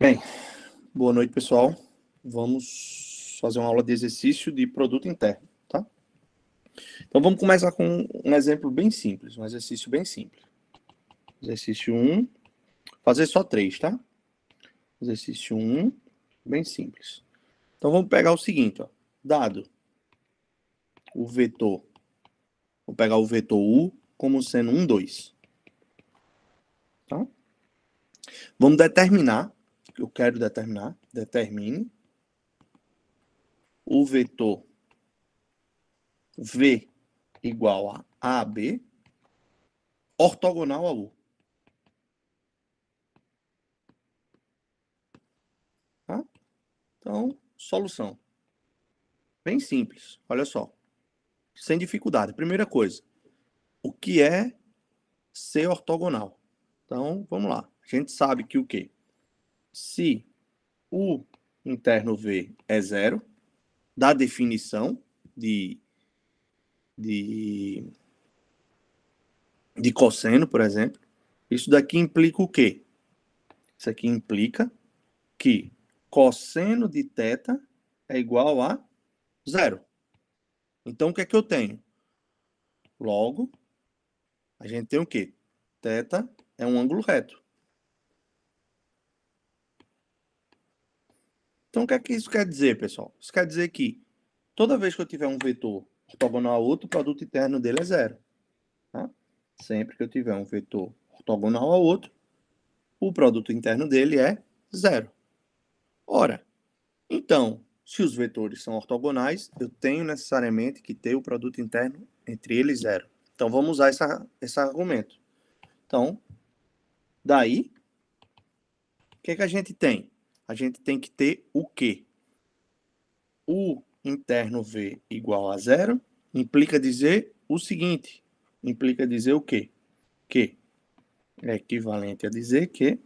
Bem, boa noite, pessoal. Vamos fazer uma aula de exercício de produto interno, tá? Então vamos começar com um exemplo bem simples, um exercício bem simples. Exercício 1, fazer só três, tá? Exercício 1, bem simples. Então vamos pegar o seguinte, ó. Dado o vetor, vou pegar o vetor U como sendo 1, 2. Tá? Vamos determinar, eu quero determinar, determine o vetor V igual a AB ortogonal a U. Tá? Então, solução. Bem simples, olha só. Sem dificuldade. Primeira coisa, o que é ser ortogonal? Então, vamos lá. A gente sabe que o quê? Se o interno V é zero, da definição de, de, de cosseno, por exemplo, isso daqui implica o quê? Isso aqui implica que cosseno de θ é igual a zero. Então, o que é que eu tenho? Logo, a gente tem o quê? Θ é um ângulo reto. Então, o que é que isso quer dizer, pessoal? Isso quer dizer que toda vez que eu tiver um vetor ortogonal a outro, o produto interno dele é zero. Tá? Sempre que eu tiver um vetor ortogonal a outro, o produto interno dele é zero. Ora, então, se os vetores são ortogonais, eu tenho necessariamente que ter o produto interno entre eles zero. Então, vamos usar essa, esse argumento. Então, daí, o que, que a gente tem? A gente tem que ter o quê? O interno V igual a zero implica dizer o seguinte. Implica dizer o quê? Que é equivalente a dizer que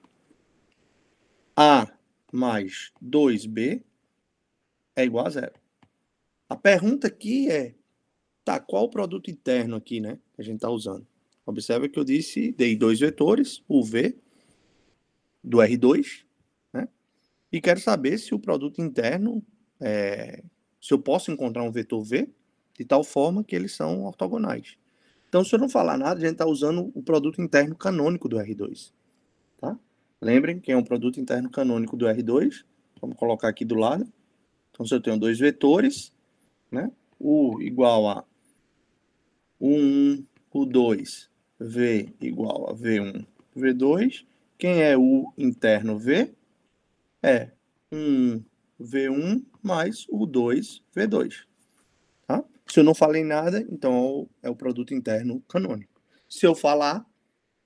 A mais 2b é igual a zero. A pergunta aqui é, tá, qual o produto interno aqui, né, que a gente está usando? Observe que eu disse, dei dois vetores, o V do R2, né, e quero saber se o produto interno, é, se eu posso encontrar um vetor V de tal forma que eles são ortogonais. Então, se eu não falar nada, a gente está usando o produto interno canônico do R2. Lembrem que é um produto interno canônico do R2. Vamos colocar aqui do lado. Então, se eu tenho dois vetores, né? U igual a U1, U2, V igual a V1, V2. Quem é o interno V? É 1 V1 mais o 2 V2. Tá? Se eu não falei nada, então é o produto interno canônico. Se eu falar,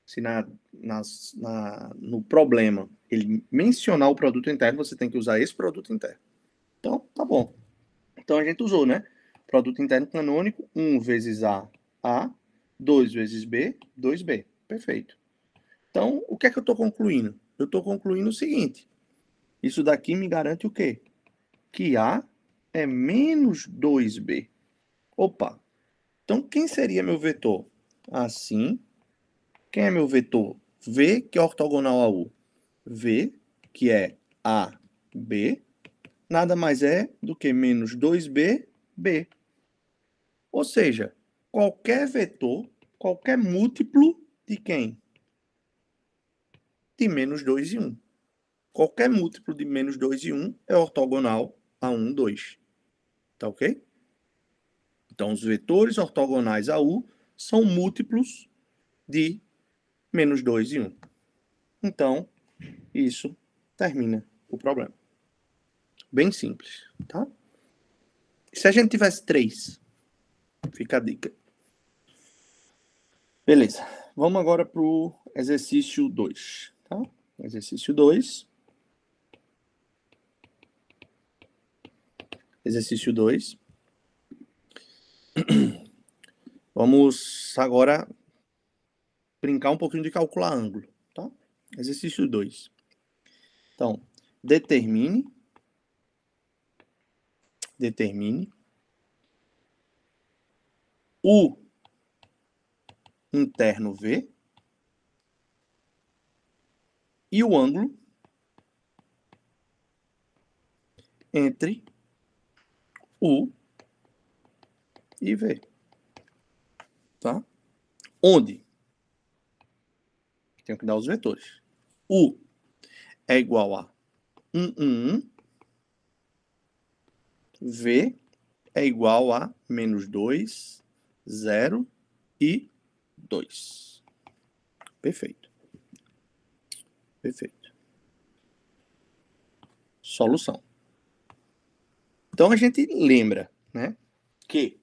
se na, nas, na, no problema ele mencionar o produto interno, você tem que usar esse produto interno. Então, tá bom. Então a gente usou, né? Produto interno canônico, 1 vezes A, A, 2 vezes B, 2B. Perfeito. Então, o que é que eu estou concluindo? Eu estou concluindo o seguinte. Isso daqui me garante o quê? Que A é menos 2B. Opa! Então, quem seria meu vetor? Assim, quem é meu vetor? V, que é ortogonal a U. V, que é A, B, nada mais é do que menos 2B, B. Ou seja, qualquer vetor, qualquer múltiplo de quem? De menos 2 e 1. Qualquer múltiplo de menos 2 e 1 é ortogonal a 1, 2. Tá ok? Então, os vetores ortogonais a U são múltiplos de menos 2 e 1. Então, isso termina o problema. Bem simples, tá? se a gente tivesse 3? Fica a dica. Beleza. Vamos agora para o exercício 2, tá? Exercício 2. Exercício 2. Vamos agora brincar um pouquinho de calcular ângulo, tá? Exercício 2. Então, determine determine o interno V e o ângulo entre U e V. Tá? Onde? Tenho que dar os vetores. U é igual a 1, 1, 1. V é igual a menos 2, 0 e 2. Perfeito. Perfeito. Solução. Então a gente lembra, né, que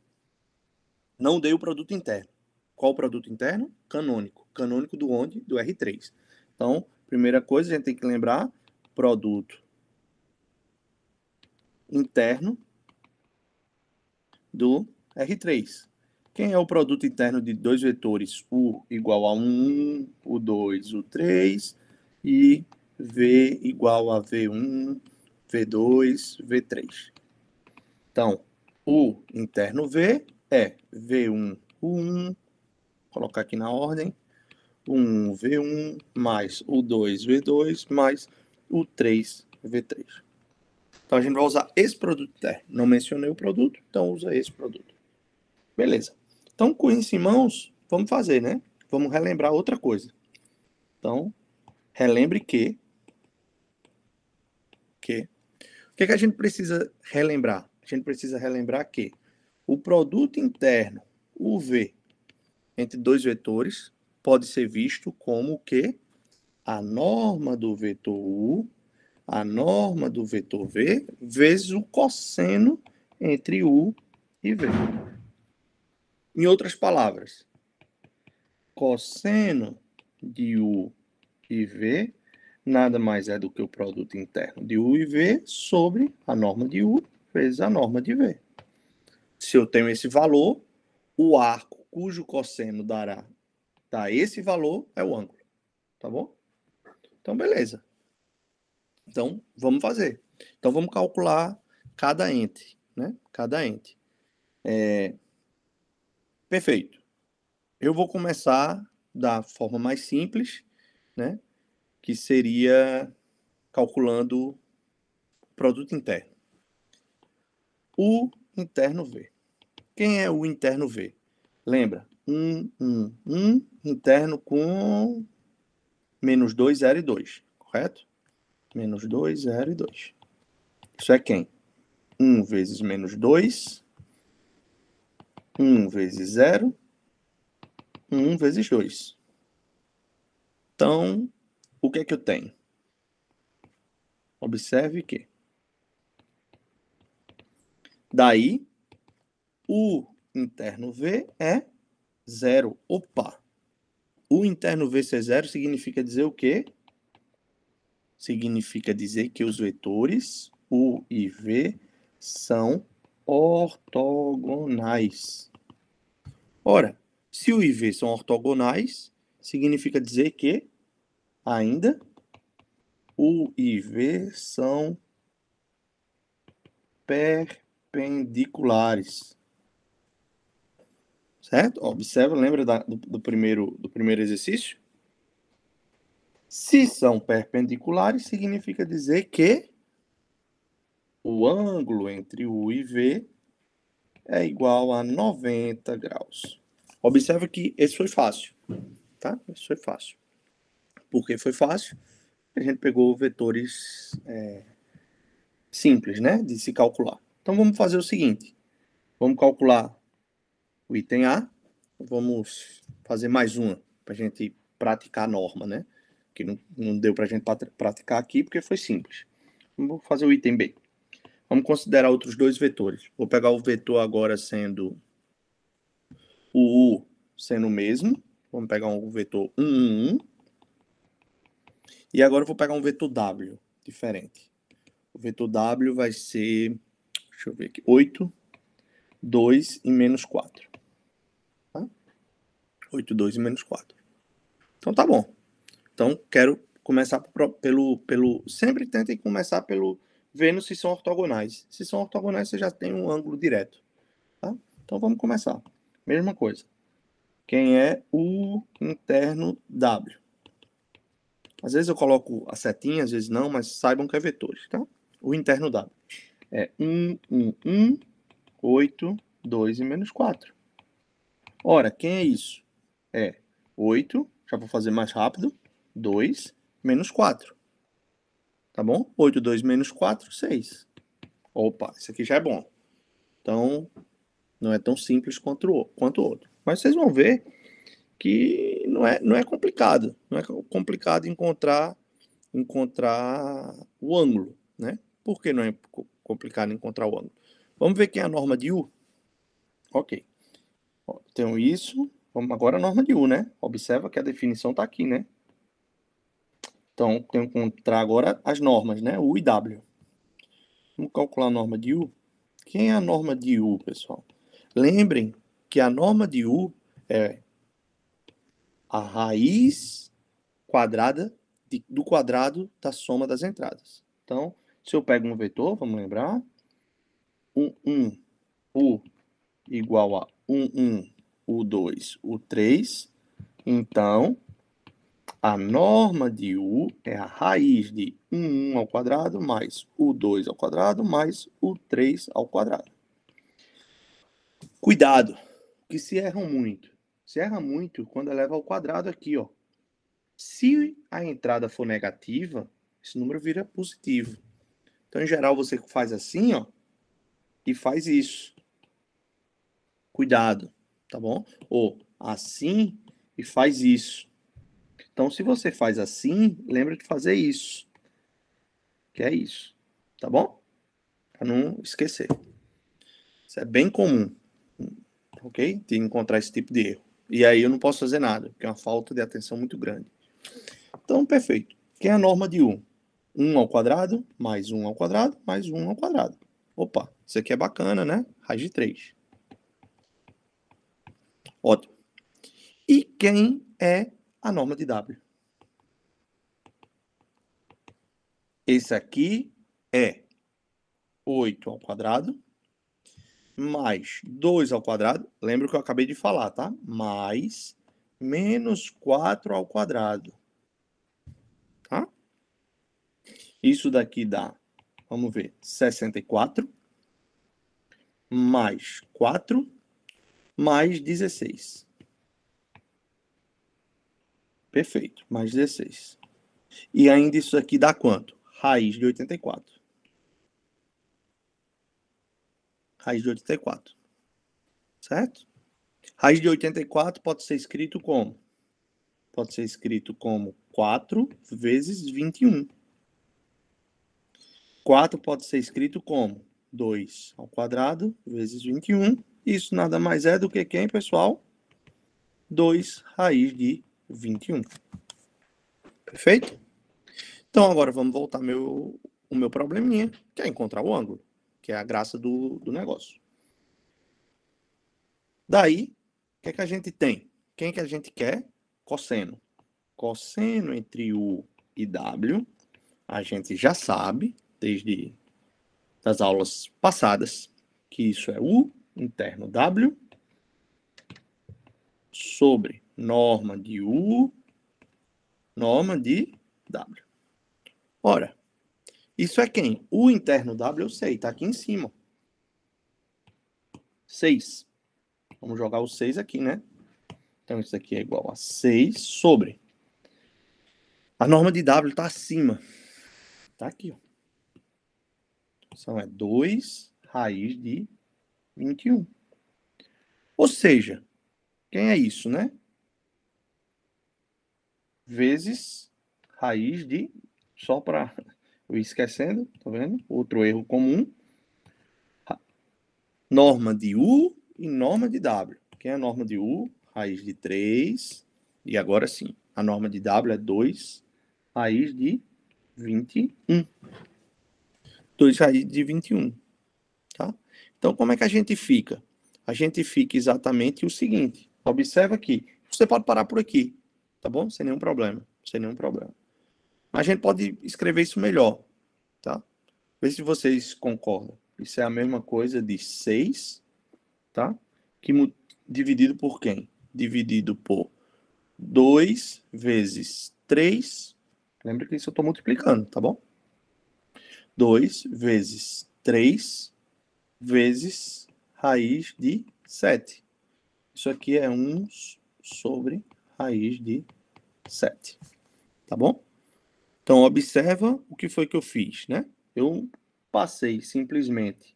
não dei o produto interno. Qual o produto interno? Canônico. Canônico do onde? Do R3. Então, primeira coisa, a gente tem que lembrar produto interno do R3. Quem é o produto interno de dois vetores? U igual a 1, U2, U3 e V igual a V1, V2, V3. Então, o interno V é V1, U1, vou colocar aqui na ordem, 1, V1, mais o 2, V2, mais o 3, V3. Então, a gente vai usar esse produto interno. Não mencionei o produto, então usa esse produto. Beleza. Então, com isso em mãos, vamos fazer, né? Vamos relembrar outra coisa. Então, relembre que... que o que, que a gente precisa relembrar? A gente precisa relembrar que o produto interno, o V, entre dois vetores, pode ser visto como que a norma do vetor U, a norma do vetor V, vezes o cosseno entre U e V. Em outras palavras, cosseno de U e V nada mais é do que o produto interno de U e V sobre a norma de U vezes a norma de V. Se eu tenho esse valor, o arco cujo cosseno dará dá esse valor é o ângulo. Tá bom? Então, beleza. Então, vamos fazer. Então, vamos calcular cada ente, né? Cada ente. É... Perfeito. Eu vou começar da forma mais simples, né? Que seria calculando o produto interno o interno V. Quem é o interno V? Lembra? 1, 1, 1, interno com menos 2, 0 e 2, correto? Menos 2, 0 e 2. Isso é quem? 1 vezes menos 2, 1 vezes 0, 1 vezes 2. Então, o que é que eu tenho? Observe que Daí, o interno V é zero. Opa! O interno V ser zero significa dizer o quê? Significa dizer que os vetores U e V são ortogonais. Ora, se U e V são ortogonais, significa dizer que ainda U e V são per perpendiculares. Certo? Observa, lembra da, do, do, primeiro, do primeiro exercício? Se são perpendiculares, significa dizer que o ângulo entre U e V é igual a 90 graus. Observa que esse foi fácil, tá? Esse foi fácil. Por que foi fácil? A gente pegou vetores é, simples, né? De se calcular. Então vamos fazer o seguinte: vamos calcular o item A, vamos fazer mais uma para a gente praticar a norma, né? Que não, não deu para a gente praticar aqui porque foi simples. Vamos fazer o item B. Vamos considerar outros dois vetores. Vou pegar o vetor agora sendo o U sendo o mesmo. Vamos pegar um vetor 1, 1, 1. E agora eu vou pegar um vetor W diferente. O vetor W vai ser Deixa eu ver aqui. 8, 2 e menos 4. Tá? 8, 2 e menos 4. Então tá bom. Então quero começar pelo, pelo. Sempre tentem começar pelo vendo se são ortogonais. Se são ortogonais, você já tem um ângulo direto. Tá? Então vamos começar. Mesma coisa. Quem é o interno W? Às vezes eu coloco a setinha, às vezes não, mas saibam que é vetores, tá? O interno W é 1, 1, 1, 8, 2 e menos 4. Ora, quem é isso? É 8, já vou fazer mais rápido, 2, menos 4. Tá bom? 8, 2 menos 4, 6. Opa, isso aqui já é bom. Então, não é tão simples quanto o, quanto outro. Mas vocês vão ver que não é, não é complicado. Não é complicado encontrar, encontrar o ângulo, né? Por que não é complicado encontrar o ângulo? Vamos ver quem é a norma de U? Ok. Então, isso. Vamos agora a norma de U, né? Observa que a definição está aqui, né? Então, tenho que encontrar agora as normas, né? U e W. Vamos calcular a norma de U. Quem é a norma de U, pessoal? Lembrem que a norma de U é a raiz quadrada de, do quadrado da soma das entradas. Então, se eu pego um vetor, vamos lembrar, 1, 1, U igual a 1, 1, U2, U3, então, a norma de U é a raiz de 1, 1 ao quadrado mais U2 ao quadrado mais U3 ao quadrado. Cuidado, que se erram muito. Se erra muito quando eleva ao quadrado aqui, ó. Se a entrada for negativa, esse número vira positivo. Então, em geral, você faz assim, ó, e faz isso. Cuidado, tá bom? Ou assim e faz isso. Então, se você faz assim, lembra de fazer isso. Que é isso, tá bom? Para não esquecer. Isso é bem comum, ok? De encontrar esse tipo de erro. E aí eu não posso fazer nada, porque é uma falta de atenção muito grande. Então, perfeito. Quem é a norma de 1? 1 ao quadrado, mais 1 ao quadrado, mais 1 ao quadrado. Opa, isso aqui é bacana, né? Raiz de 3. Ótimo. E quem é a norma de W? Esse aqui é 8 ao quadrado, mais 2 ao quadrado, lembra o que eu acabei de falar, tá? Mais menos 4 ao quadrado. Tá? Isso daqui dá, vamos ver, 64 mais 4 mais 16. Perfeito, mais 16. E ainda isso aqui dá quanto? Raiz de 84. Raiz de 84. Certo? Raiz de 84 pode ser escrito como? Pode ser escrito como 4 vezes 21. 4 pode ser escrito como 2 ao quadrado vezes 21. Isso nada mais é do que quem, pessoal? 2 raiz de 21. Perfeito? Então, agora vamos voltar meu, o meu probleminha, que é encontrar o ângulo que é a graça do, do negócio. Daí, o que, é que a gente tem? Quem que a gente quer? Cosseno. Cosseno entre U e W, a gente já sabe, desde as aulas passadas, que isso é U interno W sobre norma de U, norma de W. Ora, isso é quem? O interno W eu sei, tá aqui em cima. 6. Vamos jogar o 6 aqui, né? Então isso aqui é igual a 6 sobre. A norma de W está acima. Tá aqui, ó. Então é 2 raiz de 21. Ou seja, quem é isso, né? Vezes raiz de. Só para eu esquecendo, tá vendo? Outro erro comum. Norma de U e norma de W. Quem é a norma de U? Raiz de 3. E agora sim, a norma de W é 2, raiz de 21. 2 raiz de 21. Tá? Então, como é que a gente fica? A gente fica exatamente o seguinte. Observa aqui. Você pode parar por aqui, tá bom? Sem nenhum problema. Sem nenhum problema. Mas a gente pode escrever isso melhor, tá? Vê se vocês concordam. Isso é a mesma coisa de 6, tá? Que dividido por quem? Dividido por 2 vezes 3 Lembra que isso eu estou multiplicando, tá bom? 2 vezes 3 vezes raiz de 7. Isso aqui é 1 sobre raiz de 7. Tá bom? Então, observa o que foi que eu fiz, né? Eu passei simplesmente.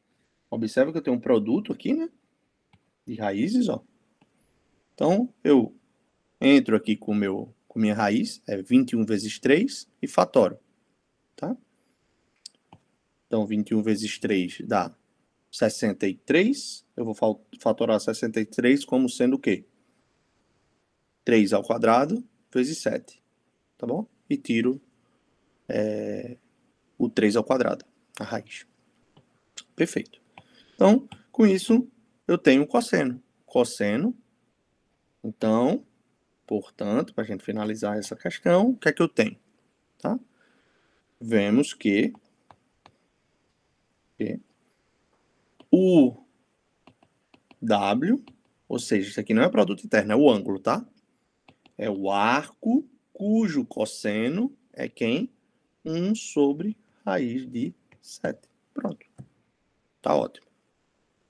Observa que eu tenho um produto aqui, né? De raízes, ó. Então, eu entro aqui com meu com minha raiz, é 21 vezes 3 e fatoro, tá? Então, 21 vezes 3 dá 63. Eu vou fatorar 63 como sendo o quê? 3 ao quadrado vezes 7. Tá bom? E tiro é, o 3 ao quadrado, a raiz. Perfeito. Então, com isso, eu tenho o cosseno. Cosseno. Então, portanto, para a gente finalizar essa questão, o que é que eu tenho? Tá? Vemos que o W, ou seja, isso aqui não é produto interno, é o ângulo, tá? É o arco cujo cosseno é quem? 1 sobre raiz de 7. Pronto. Tá ótimo.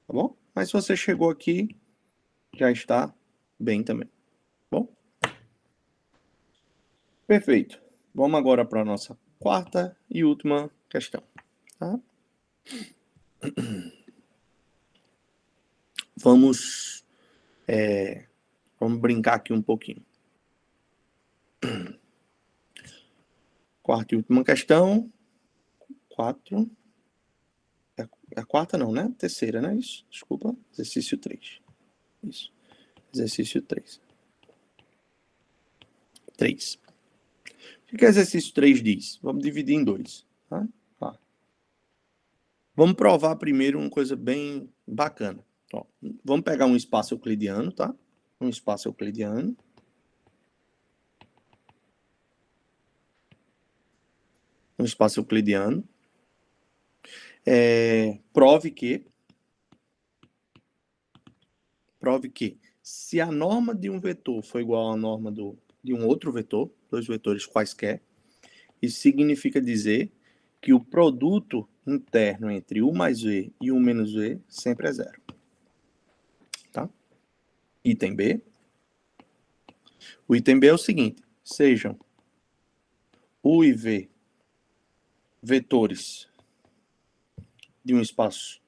Tá bom? Mas se você chegou aqui, já está bem também. Bom? Perfeito. Vamos agora para a nossa quarta e última questão. Tá? Vamos, é, vamos brincar aqui um pouquinho. Quarta e última questão. Quatro. É, é a quarta não, né? Terceira, né? Isso. Desculpa. Exercício 3. Isso. Exercício 3. 3. O que o exercício 3 diz? Vamos dividir em dois. Tá? Vamos provar primeiro uma coisa bem bacana. Ó, vamos pegar um espaço euclidiano, tá? Um espaço euclidiano. Um espaço euclidiano. É, prove que prove que se a norma de um vetor for igual à norma do, de um outro vetor, dois vetores quaisquer, isso significa dizer que o produto interno entre u mais v e u menos v sempre é zero. Tá? Item B. O item B é o seguinte: sejam u e v vetores de um espaço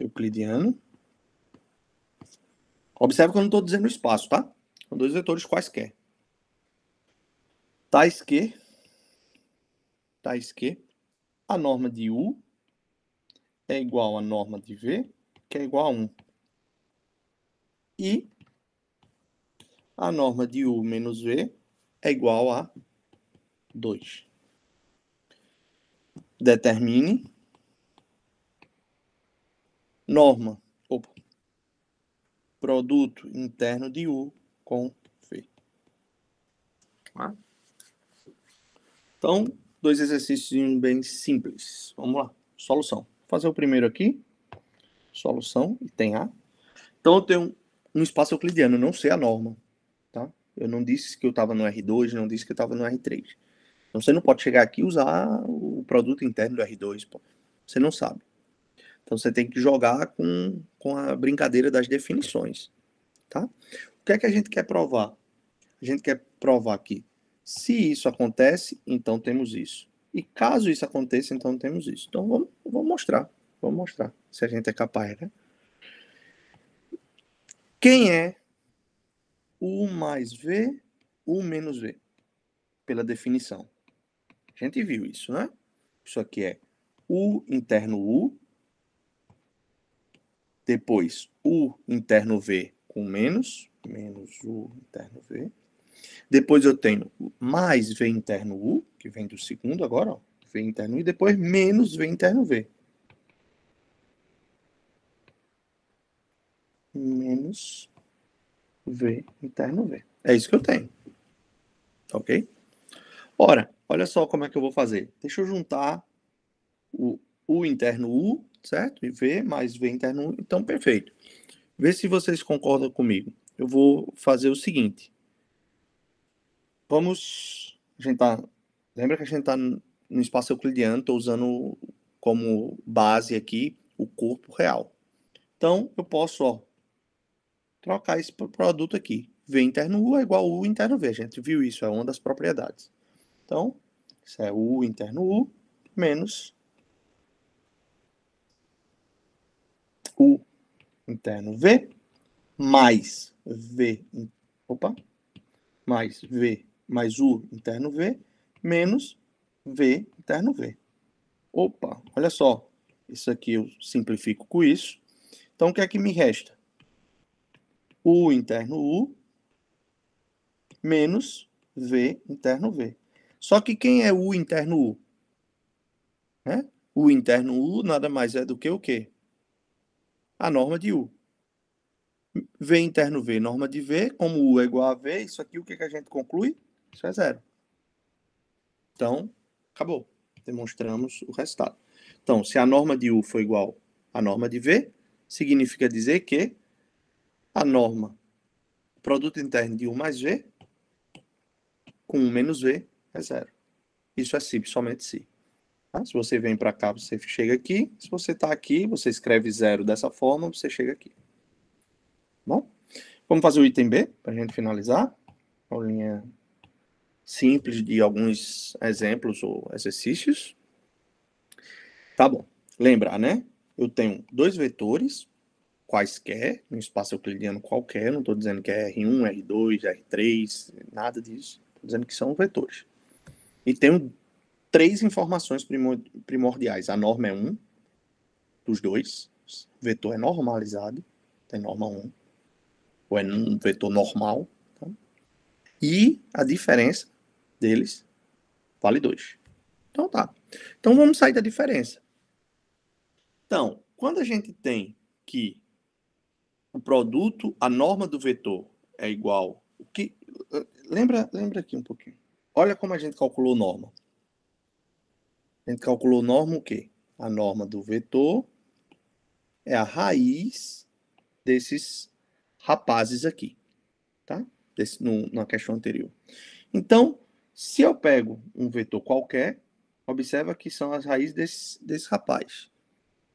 euclidiano. Observe que eu não estou dizendo espaço, tá? São dois vetores quaisquer. Tais que, tais que a norma de U é igual à norma de V, que é igual a 1. E a norma de U menos V é igual a 2 determine norma, opa, produto interno de U com V. Então, dois exercícios bem simples. Vamos lá. Solução. Vou fazer o primeiro aqui. Solução, e tem A. Então, eu tenho um espaço euclidiano, não sei a norma. Tá? Eu não disse que eu estava no R2, não disse que eu estava no R3. Então você não pode chegar aqui e usar o produto interno do R2, pô. Você não sabe. Então você tem que jogar com, com a brincadeira das definições, tá? O que é que a gente quer provar? A gente quer provar que se isso acontece, então temos isso. E caso isso aconteça, então temos isso. Então vamos, vamos mostrar, vamos mostrar se a gente é capaz, né? Quem é U mais V, U menos V? Pela definição. A gente viu isso, né? Isso aqui é U interno U, depois U interno V com menos, menos U interno V. Depois eu tenho mais V interno U, que vem do segundo agora, ó, V interno U, e depois menos V interno V. Menos V interno V. É isso que eu tenho. Ok? Ora, olha só como é que eu vou fazer. Deixa eu juntar o U interno U, certo? E V mais V interno U. Então, perfeito. Vê se vocês concordam comigo. Eu vou fazer o seguinte. Vamos. A gente tá. Lembra que a gente está no espaço euclidiano, estou usando como base aqui o corpo real. Então, eu posso ó, trocar esse produto aqui. V interno U é igual a U interno V. A gente viu isso, é uma das propriedades. Então, isso é U interno U menos U interno V mais V, opa, mais V mais U interno V menos V interno V. Opa, olha só. Isso aqui eu simplifico com isso. Então, o que é que me resta? U interno U menos V interno V. Só que quem é U interno U? Né? O interno U nada mais é do que o quê? A norma de U. V interno V, norma de V, como U é igual a V, isso aqui o que, que a gente conclui? Isso é zero. Então, acabou. Demonstramos o resultado. Então, se a norma de U for igual à norma de V, significa dizer que a norma, produto interno de U mais V, com 1 menos V, é zero. Isso é si, somente si. Tá? Se você vem para cá, você chega aqui. Se você está aqui, você escreve zero dessa forma, você chega aqui. Bom, vamos fazer o item B, para a gente finalizar. Uma linha simples de alguns exemplos ou exercícios. Tá bom. Lembrar, né? Eu tenho dois vetores, quaisquer, no espaço euclidiano qualquer, não estou dizendo que é R1, R2, R3, nada disso. Estou dizendo que são vetores. E tenho três informações primordiais. A norma é 1 dos dois. O vetor é normalizado, tem norma 1. Ou é um vetor normal. Tá? E a diferença deles vale 2. Então tá. Então vamos sair da diferença. Então, quando a gente tem que o produto, a norma do vetor é igual. O que lembra, lembra aqui um pouquinho. Olha como a gente calculou norma. A gente calculou norma o quê? A norma do vetor é a raiz desses rapazes aqui, tá? Desse, no, na questão anterior. Então, se eu pego um vetor qualquer, observa que são as raízes desse, desse rapaz.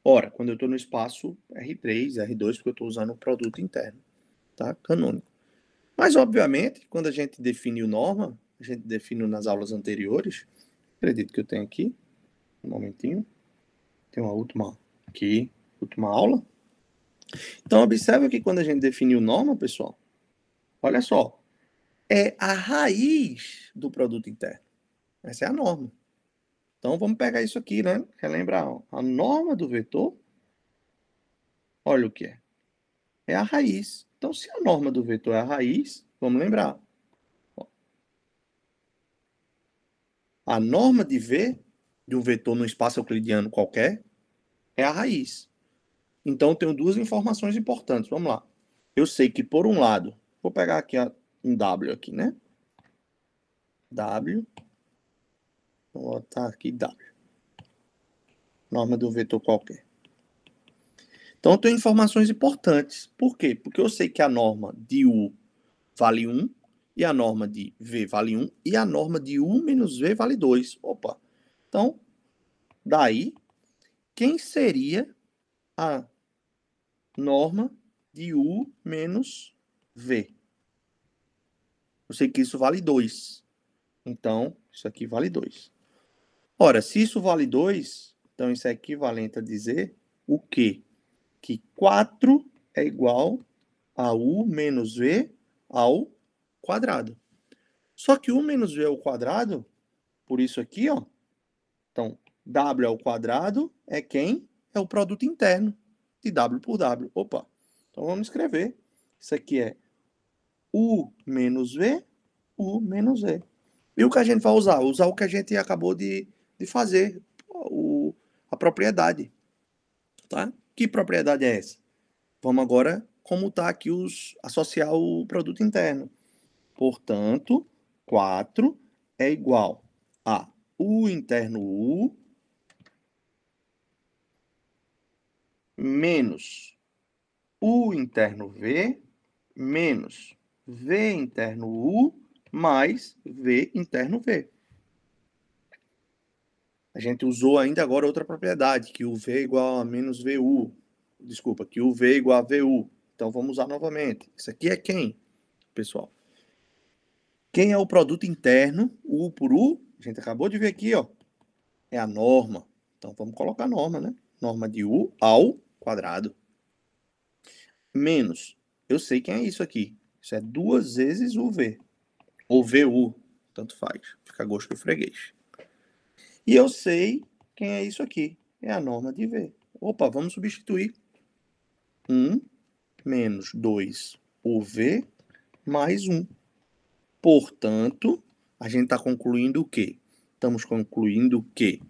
Ora, quando eu estou no espaço R3, R2, porque eu estou usando o produto interno, tá? Canônico. Mas, obviamente, quando a gente definiu norma, a gente definiu nas aulas anteriores, acredito que eu tenho aqui, um momentinho. Tem uma última aqui, última aula. Então, observe que quando a gente definiu norma, pessoal, olha só, é a raiz do produto interno. Essa é a norma. Então, vamos pegar isso aqui, né? Relembrar a norma do vetor. Olha o que é. É a raiz. Então, se a norma do vetor é a raiz, vamos lembrar. A norma de V de um vetor no espaço euclidiano qualquer é a raiz. Então, tenho duas informações importantes. Vamos lá. Eu sei que, por um lado, vou pegar aqui um W aqui, né? W. Vou botar aqui W. Norma do vetor qualquer. Então, eu tenho informações importantes. Por quê? Porque eu sei que a norma de U vale 1, e a norma de V vale 1, e a norma de U menos V vale 2. Opa! Então, daí, quem seria a norma de U menos V? Eu sei que isso vale 2. Então, isso aqui vale 2. Ora, se isso vale 2, então isso é equivalente a dizer o quê? Que 4 é igual a U menos V ao quadrado. Só que U menos V ao quadrado, por isso aqui, ó, então, W ao quadrado é quem? É o produto interno de W por W. Opa! Então vamos escrever. Isso aqui é U menos V, U menos V. E o que a gente vai usar? Usar o que a gente acabou de, de fazer, o, a propriedade. Tá? Que propriedade é essa? Vamos agora comutar aqui os. associar o produto interno. Portanto, 4 é igual a U interno U menos U interno V menos V interno U mais V interno V. A gente usou ainda agora outra propriedade, que o V é igual a menos VU. Desculpa, que o V é igual a VU. Então vamos usar novamente. Isso aqui é quem, pessoal? Quem é o produto interno, U por U? A gente acabou de ver aqui, ó. É a norma. Então vamos colocar a norma, né? Norma de U ao quadrado. Menos. Eu sei quem é isso aqui. Isso é duas vezes UV. Ou VU. Tanto faz. Fica gosto do freguês. E eu sei quem é isso aqui. É a norma de V. Opa, vamos substituir. 1 menos 2 UV mais 1. Portanto, a gente está concluindo o quê? Estamos concluindo que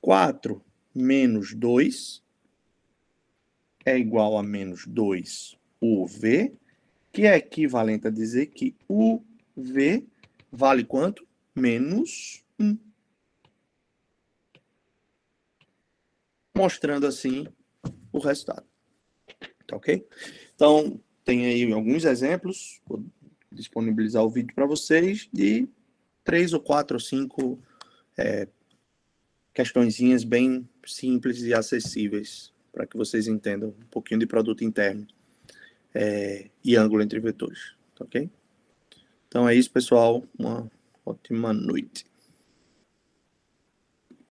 4 menos 2 é igual a menos 2 UV, que é equivalente a dizer que UV vale quanto? Menos 1. mostrando assim o resultado. Tá ok? Então, tem aí alguns exemplos, vou disponibilizar o vídeo para vocês, de três ou quatro ou cinco é, questõezinhas bem simples e acessíveis para que vocês entendam um pouquinho de produto interno é, e ângulo entre vetores. Tá ok? Então é isso, pessoal. Uma ótima noite.